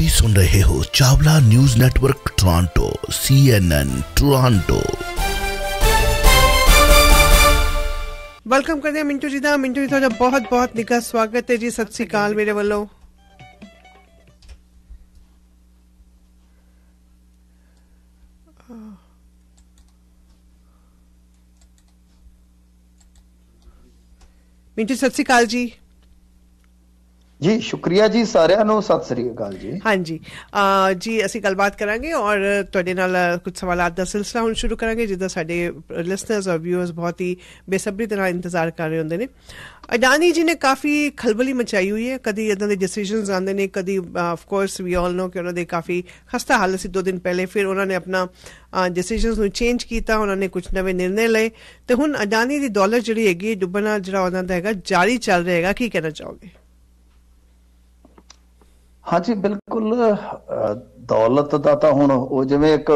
ਤੁਸੀਂ ਸੁਣ ਰਹੇ ਹੋ Chawla news network Toronto CNN Toronto welcome ਕਰਦੇ ਹਾਂ ਮਿੰਟੂ ਜੀ ਦਾ ਮਿੰਟੂ ਜੀ ਤੁਹਾਡਾ ਬਹੁਤ ਬਹੁਤ ਨਿੱਘਾ ਸਵਾਗਤ ਹੈ ਜੀ ਸਤਿ ਸ੍ਰੀ ਅਕਾਲ ਮੇਰੇ ਵੱਲੋਂ ਮਿੰਟੂ ਸਤਿ ਸ੍ਰੀ ਅਕਾਲ ਜੀ, ਸ਼ੁਕਰੀਆ ਜੀ ਸਾਰਿਆਂ ਨੂੰ, ਸਤਿ ਸ੍ਰੀ ਅਕਾਲ ਜੀ। ਹਾਂਜੀ। ਜੀ, ਅਸੀਂ ਗੱਲਬਾਤ ਕਰਾਂਗੇ ਔਰ ਤੁਹਾਡੇ ਨਾਲ ਕੁਝ ਸਵਾਲਾਤ ਦਾ ਸਿਲਸਿਲਾ ਹੁਣ ਸ਼ੁਰੂ ਕਰਾਂਗੇ, ਜਿੱਦਾਂ ਸਾਡੇ ਲਿਸਨਰਸ ਔਰ ਵਿਊਅਰਸ ਬਹੁਤ ਹੀ ਬੇਸਬਰੀ ਤਰ੍ਹਾਂ ਇੰਤਜ਼ਾਰ ਕਰ ਰਹੇ ਹੁੰਦੇ ਨੇ। ਅਡਾਨੀ ਜੀ ਨੇ ਕਾਫੀ ਖਲਬਲੀ ਮਚਾਈ ਹੋਈ ਹੈ। ਕਦੀ ਇਦਾਂ ਦੇ ਡਿਸੀਜਨਸ ਆਉਂਦੇ ਨੇ, ਕਦੀ ਆਫ ਕੋਰਸ ਵੀ ਆਲ ਨੋ ਕਿ ਉਹਨਾਂ ਦੇ ਕਾਫੀ ਖਸਤਾ ਹਾਲਤ ਸੀ ਦੋ ਦਿਨ ਪਹਿਲੇ, ਫਿਰ ਉਹਨਾਂ ਨੇ ਆਪਣਾ ਡਿਸੀਜਨਸ ਨੂੰ ਚੇਂਜ ਕੀਤਾ, ਉਹਨਾਂ ਨੇ ਕੁਝ ਨਵੇਂ ਨਿਰਣੇ ਲਏ। ਤੇ ਹੁਣ ਅਡਾਨੀ ਦੀ ਦੌਲਤ ਜਿਹੜੀ ਹੈਗੀ ਡੁੱਬਣਾ ਜਿਹੜਾ ਉਹਨਾਂ ਦਾ ਹੈਗਾ, ਜਾਰੀ ਚੱਲ ਰਿਹਾ ਹੈਗਾ, ਕੀ ਕਹਿਣਾ ਚਾਹੋਗੇ? ਹਾਂਜੀ ਬਿਲਕੁਲ ਦੌਲਤ ਦਾ ਤਾਂ ਹੁਣ ਉਹ ਜਿਵੇਂ ਇੱਕ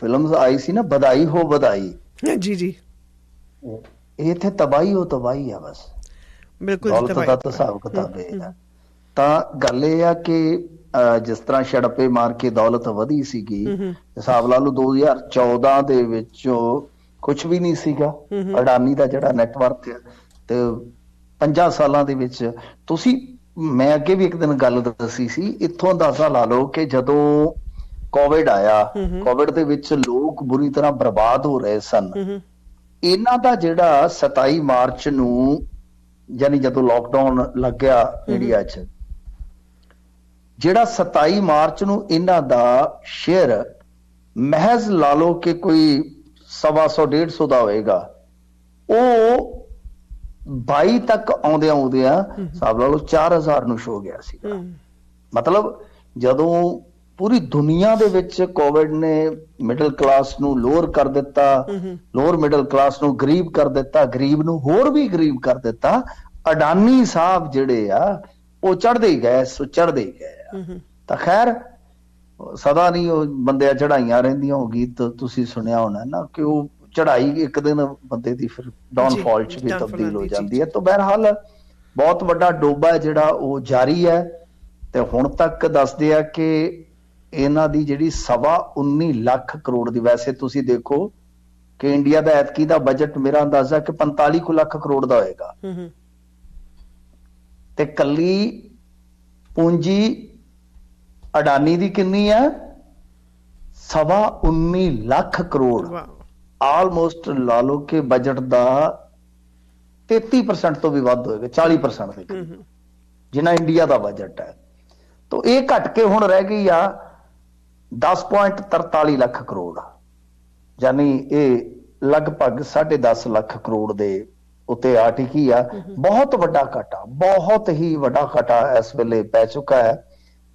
ਫਿਲਮਸ ਆਈ ਸੀ ਨਾ ਬਧਾਈ ਹੋ ਬਧਾਈ। ਜੀ ਜੀ। ਇਹ ਇੱਥੇ ਤਬਾਹੀ ਹੋ ਤਬਾਹੀ ਆ ਬਸ। ਬਿਲਕੁਲ ਦੌਲਤ। ਦਾ ਤਾਂ ਹਿਸਾਬ ਕਿਤਾਬ ਆ। ਤਾਂ ਗੱਲ ਇਹ ਆ ਕਿ ਜਿਸ ਤਰ੍ਹਾਂ ਛੜਪੇ ਮਾਰ ਕੇ ਦੌਲਤ ਵਧੀ ਸੀਗੀ ਹਿਸਾਬ ਲਾ ਲਓ 2014 ਦੇ ਵਿੱਚੋਂ ਕੁਝ ਵੀ ਨਹੀਂ ਸੀਗਾ। ਅਡਾਨੀ ਦਾ ਜਿਹੜਾ ਨੈਟਵਰਕ ਹੈ ਤੇ 50 ਸਾਲਾਂ ਦੇ ਵਿੱਚ ਤੁਸੀਂ ਮੈਂ ਅੱਗੇ ਵੀ ਇੱਕ ਦਿਨ ਗੱਲ ਦੱਸੀ ਸੀ ਇੱਥੋਂ ਅੰਦਾਜ਼ਾ ਲਾ ਲਓ ਕਿ ਜਦੋਂ ਕੋਵਿਡ ਆਇਆ ਕੋਵਿਡ ਦੇ ਵਿੱਚ ਲੋਕ ਬੁਰੀ ਤਰ੍ਹਾਂ ਬਰਬਾਦ ਹੋ ਰਹੇ ਸਨ। ਇਹਨਾਂ ਦਾ ਜਿਹੜਾ 27 ਮਾਰਚ ਨੂੰ ਯਾਨੀ ਜਦੋਂ ਲੋਕਡਾਊਨ ਲੱਗਿਆ ਇੰਡੀਆ 'ਚ ਜਿਹੜਾ 27 ਮਾਰਚ ਨੂੰ ਇਹਨਾਂ ਦਾ ਸ਼ੇਅਰ ਮਹਿਜ਼ ਲਾ ਲਓ ਕਿ ਕੋਈ ਸਵਾ ਸੌ 150 ਦਾ ਹੋਏਗਾ ਉਹ 22 ਤੱਕ ਆਉਂਦਿਆਂ ਆਉਂਦਿਆਂ ਹਿਸਾਬ ਲਾ ਲਓ 4000 ਨੂੰ ਛੋ ਗਿਆ ਸੀ ਮਤਲਬ ਜਦੋਂ ਪੂਰੀ ਦੁਨੀਆ ਦੇ ਵਿੱਚ ਕੋਵਿਡ ਨੇ ਮਿਡਲ ਕਲਾਸ ਨੂੰ ਲੋਅਰ ਕਰ ਦਿੱਤਾ ਲੋਅਰ ਮਿਡਲ ਕਲਾਸ ਨੂੰ ਗਰੀਬ ਕਰ ਦਿੱਤਾ ਗਰੀਬ ਨੂੰ ਹੋਰ ਵੀ ਗਰੀਬ ਕਰ ਦਿੱਤਾ ਅਡਾਨੀ ਸਾਹਿਬ ਜਿਹੜੇ ਆ ਉਹ ਚੜਦੇ ਹੀ ਗਏ ਸੋ ਚੜਦੇ ਹੀ ਗਏ ਆ। ਤਾਂ ਖੈਰ ਸਦਾ ਨਹੀਂ ਉਹ ਬੰਦਿਆਂ ਚੜਾਈਆਂ ਰਹਿੰਦੀਆਂ ਉਹ ਗੀਤ ਤੁਸੀਂ ਸੁਣਿਆ ਹੋਣਾ ਨਾ ਕਿ ਉਹ ਚੜਾਈ ਇੱਕ ਦਿਨ ਬੰਦੇ ਦੀ ਫਿਰ ਡਾਊਨਫਾਲ ਚ ਵੀ ਤਬਦੀਲ ਹੋ ਜਾਂਦੀ ਹੈ। ਤਾਂ ਬਹਰਹਾਲ ਬਹੁਤ ਵੱਡਾ ਡੋਬਾ ਹੈ ਜਿਹੜਾ ਉਹ ਜਾਰੀ ਹੈ ਤੇ ਹੁਣ ਤੱਕ ਦੱਸਦੇ ਆ ਕਿ ਇਹਨਾਂ ਦੀ ਜਿਹੜੀ ਸਵਾ 19 ਲੱਖ ਕਰੋੜ ਦੀ ਵੈਸੇ ਤੁਸੀਂ ਦੇਖੋ ਕਿ ਇੰਡੀਆ ਦਾ ਐਤਕੀ ਦਾ ਬਜਟ ਮੇਰਾ ਅੰਦਾਜ਼ਾ ਕਿ 45 ਕੁ ਲੱਖ ਕਰੋੜ ਦਾ ਹੋਏਗਾ। ਤੇ ਕੱਲੀ ਪੂੰਜੀ ਅਡਾਨੀ ਦੀ ਕਿੰਨੀ ਹੈ? ਸਵਾ 19 ਲੱਖ ਕਰੋੜ। ਵਾਓ ਆਲਮੋਸਟ ਲਾ ਲਓ ਕਿ ਬਜਟ ਦਾ 33% ਤੋਂ ਵੀ ਵੱਧ ਹੋਏਗਾ 40% ਦੇ ਕਰੀਬ। ਜਿੰਨਾ ਇੰਡੀਆ ਦਾ ਬਜਟ ਹੈ। ਤਾਂ ਇਹ ਘਟ ਕੇ ਹੁਣ ਰਹਿ ਗਈ ਆ 10.43 ਲੱਖ ਕਰੋੜ। ਯਾਨੀ ਇਹ ਲਗਭਗ 10.5 ਲੱਖ ਕਰੋੜ ਦੇ ਉੱਤੇ ਆ ਟਿਕੀ ਆ। ਬਹੁਤ ਵੱਡਾ ਘਾਟਾ ਬਹੁਤ ਹੀ ਵੱਡਾ ਘਾਟਾ ਇਸ ਵੇਲੇ ਪੈ ਚੁੱਕਾ ਹੈ।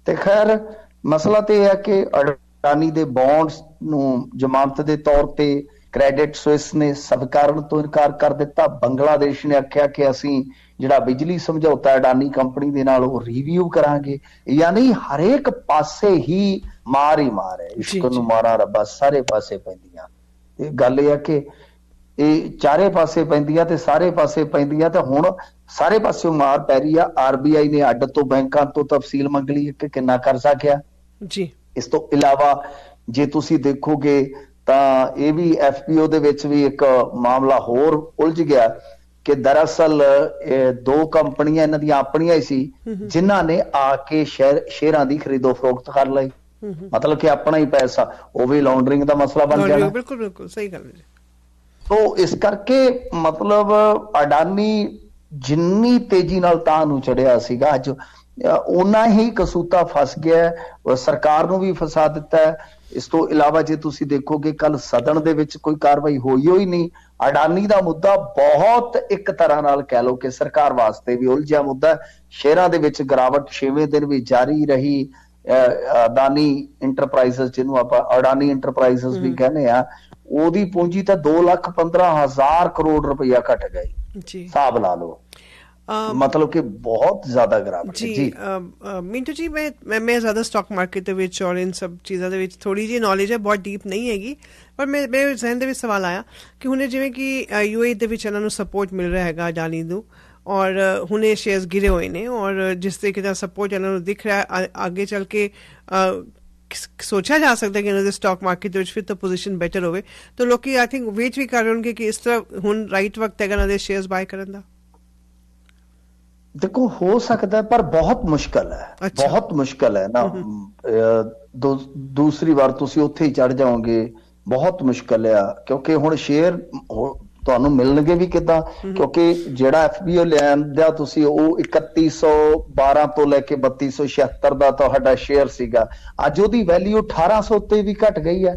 ਤੇ ਖੈਰ ਮਸਲਾ ਤੇ ਇਹ ਹੈ ਕਿ ਅਡਾਨੀ ਦੇ ਬੌਂਡਸ ਨੂੰ ਜ਼ਮਾਨਤ ਦੇ ਤੌਰ ਤੇ ਕ੍ਰੈਡਿਟ ਸਵਿਸ ਨੇ ਸਵੀਕਾਰਨ ਤੋਂ ਇਨਕਾਰ ਕਰ ਦਿੱਤਾ। ਬੰਗਲਾਦੇਸ਼ ਨੇ ਆਖਿਆ ਕਿ ਅਸੀਂ ਜਿਹੜਾ ਬਿਜਲੀ ਸਮਝੌਤਾ ਅਡਾਨੀ ਕੰਪਨੀ ਦੇ ਨਾਲ ਉਹ ਰਿਵਿਊ ਕਰਾਂਗੇ। ਯਾਨੀ ਹਰੇਕ ਪਾਸੇ ਹੀ ਮਾਰ ਹੀ ਮਾਰ ਹੈ। ਇਸ਼ਕ। ਨੂੰ ਮਾਰਾ ਰੱਬਾ ਸਾਰੇ ਪਾਸੇ ਪੈਂਦੀਆਂ। ਤੇ ਗੱਲ ਇਹ ਹੈ ਕਿ ਇਹ ਚਾਰੇ ਪਾਸੇ ਪੈਂਦੀਆਂ ਤੇ ਸਾਰੇ ਪਾਸੇ ਪੈਂਦੀਆਂ ਤੇ ਹੁਣ ਸਾਰੇ ਪਾਸਿਓਂ ਮਾਰ ਪੈ ਰਹੀ ਆ। ਆਰਬੀਆਈ ਨੇ ਅੱਡ ਤੋਂ ਬੈਂਕਾਂ ਤੋਂ ਤਫਸੀਲ ਮੰਗ ਲਈ ਕਿ ਕਿੰਨਾ ਕਰਜ਼ਾ ਗਿਆ। ਜੀ। ਇਸ ਤੋਂ ਇਲਾਵਾ ਜੇ ਤੁਸੀਂ ਦੇਖੋਗੇ ਤਾਂ ਇਹ ਵੀ ਐਫਪੀਓ ਦੇ ਵਿੱਚ ਵੀ ਇੱਕ ਮਾਮਲਾ ਹੋਰ ਉਲਝ ਗਿਆ ਕਿ ਦਰਅਸਲ ਇਹ ਦੋ ਕੰਪਨੀਆਂ ਇਹਨਾਂ ਦੀਆਂ ਆਪਣੀਆਂ ਹੀ ਸੀ ਜਿਨ੍ਹਾਂ ਨੇ ਆ ਕੇ ਸ਼ੇਅਰ ਸ਼ੇਅਰਾਂ ਦੀ ਖਰੀਦੋ ਫਰੋਖਤ ਕਰ ਲਈ। ਮਤਲਬ ਕਿ ਆਪਣਾ ਹੀ ਪੈਸਾ ਉਹ ਵੀ ਲਾਉਂਡਰਿੰਗ ਦਾ ਮਸਲਾ ਬਣ ਜਾਣਾ ਬਿਲਕੁਲ ਬਿਲਕੁਲ ਸਹੀ ਗੱਲ ਹੈ ਤੋ ਇਸ ਕਰਕੇ ਮਤਲਬ ਅਡਾਨੀ ਜਿੰਨੀ ਤੇਜ਼ੀ ਨਾਲ ਤਾਂ ਨੂੰ ਚੜਿਆ ਸੀਗਾ ਅੱਜ ਉਹਨਾਂ ਹੀ ਕਸੂਤਾ ਫਸ ਗਿਆ ਸਰਕਾਰ ਨੂੰ ਵੀ ਫਸਾ ਦਿੱਤਾ ਹੈ। ਇਸ ਤੋਂ ਇਲਾਵਾ ਜੇ ਤੁਸੀਂ ਦੇਖੋਗੇ ਕੱਲ ਸਦਨ ਦੇ ਵਿੱਚ ਕੋਈ ਕਾਰਵਾਈ ਹੋਈ ਹੋਈ ਨਹੀਂ ਅਡਾਨੀ ਦਾ ਮੁੱਦਾ ਬਹੁਤ ਇੱਕ ਤਰ੍ਹਾਂ ਨਾਲ ਕਹਿ ਲਓ ਕਿ ਸਰਕਾਰ ਵਾਸਤੇ ਵੀ ਉਲਝਿਆ ਮੁੱਦਾ ਹੈ। ਸ਼ੇਅਰਾਂ ਦੇ ਵਿੱਚ ਗਿਰਾਵਟ 6ਵੇਂ ਦਿਨ ਵੀ ਜਾਰੀ ਰਹੀ। ਅਡਾਨੀ ਇੰਟਰਪ੍ਰਾਈਜ਼ਸ ਜਿਹਨੂੰ ਆਪਾਂ ਅਡਾਨੀ ਇੰਟਰਪ੍ਰਾਈਜ਼ਸ ਵੀ ਕਹਿੰਦੇ ਆ ਉਹਦੀ ਪੂੰਜੀ ਤਾਂ 2 ਲੱਖ 15 ਹਜ਼ਾਰ ਕਰੋੜ ਰੁਪਇਆ ਘਟ ਗਈ। ਜੀ। ਹਿਸਾਬ ਲਾ ਲਓ। ਮਤਲਬ ਕਿ ਬਹੁਤ ਜ਼ਿਆਦਾ ਗਿਰਾਵਟ ਹੈ ਜੀ ਜੀ। ਅਮ, ਅਮ, ਮਿੰਟੂ ਜੀ ਮੈਂ ਮੈਂ ਮੈਂ ਜ਼ਿਆਦਾ ਸਟਾਕ ਮਾਰਕੀਟ ਦੇ ਵਿੱਚ ਔਰ ਇਨ ਸਭ ਚੀਜ਼ਾਂ ਦੇ ਵਿੱਚ ਥੋੜੀ ਜਿਹੀ ਨੌਲੇਜ ਹੈ ਬਹੁਤ ਡੀਪ ਨਹੀਂ ਹੈਗੀ। ਪਰ ਮੈਂ ਮੇਰੇ ਜ਼ਹਿਨ ਦੇ ਵਿੱਚ ਸਵਾਲ ਆਇਆ ਕਿ ਹੁਣੇ ਜਿਵੇਂ ਕਿ ਯੂਏ ਦੇ ਵਿੱਚ ਇਹਨਾਂ ਨੂੰ ਸਪੋਰਟ ਮਿਲ ਰਿਹਾ ਹੈਗਾ ਅਡਾਨੀ ਨੂੰ ਔਰ ਹੁਣ ਸ਼ੇਅਰਸ ਗਿਰੇ ਹੋਏ ਨੇ ਔਰ ਜਿਸ ਤਰੀਕੇ ਦਾ ਸਪੋਰਟ ਇਹਨਾਂ ਨੂੰ ਦਿਖ ਰਿਹਾ ਅੱਗੇ ਚੱਲ ਕੇ ਸੋਚਿਆ ਜਾ ਸਕਦਾ ਕਿ ਇਹਨਾਂ ਦੇ ਸਟਾਕ ਮਾਰਕੀਟ ਦੇ ਵਿੱਚ ਫਿਰ ਤਾਂ ਪੋਜੀਸ਼ਨ ਬੈਟਰ ਹੋਵੇ। ਤਾਂ ਲੋਕੀ ਆਈ ਥਿੰਕ ਵੇਟ ਵੀ ਕਰ ਰਹੇ ਹੋਣਗੇ ਕਿ ਇਸ ਤਰ੍ਹਾਂ ਹੁਣ ਰਾਈਟ ਵਕਤ ਹੈਗਾ ਇਹਨਾਂ ਦੇ ਸ਼ੇਅਰਸ ਬਾਏ ਕਰਨ ਦਾ। ਦੇਖੋ ਹੋ ਸਕਦਾ ਹੈ, ਪਰ ਬਹੁਤ ਮੁਸ਼ਕਲ ਹੈ। ਬਹੁਤ ਮੁਸ਼ਕਲ ਹੈ ਨਾ। ਦੂਸਰੀ ਵਾਰ ਤੁਸੀਂ ਉੱਥੇ ਹੀ ਚੜ ਜਾਓਗੇ। ਬਹੁਤ ਮੁਸ਼ਕਲ ਆ ਕਿਉਂਕਿ ਹੁਣ ਸ਼ੇਅਰ ਤੁਹਾਨੂੰ ਮਿਲਣਗੇ ਵੀ ਕਿਦਾਂ? ਕਿਉਂਕਿ ਜਿਹੜਾ ਐਫਬੀਓ ਲਿਆਂਦਾ ਤੁਸੀਂ ਉਹ 3112 ਤੋਂ ਲੈ ਕੇ 3276 ਦਾ ਤੁਹਾਡਾ ਸ਼ੇਅਰ ਸੀਗਾ। ਅੱਜ ਉਹਦੀ ਵੈਲਿਊ 1800 ਤੇ ਵੀ ਘਟ ਗਈ ਹੈ।